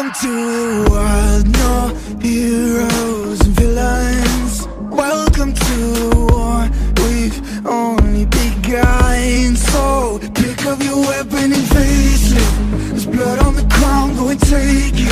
Welcome to the world, no heroes and villains. Welcome to the war, we've only begun. So pick up your weapon and face it. There's blood on the ground, go and take it.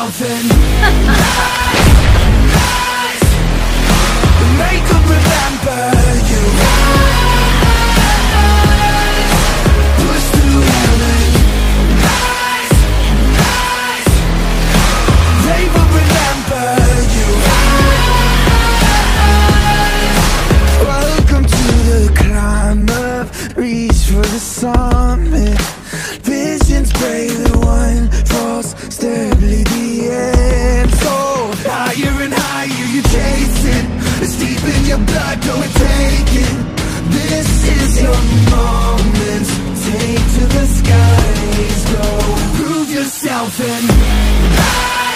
Yourself and rise, rise. Make them remember you. Push through heaven. Rise, rise. They will remember you. Welcome to the climb up, reach for the summit. yourself in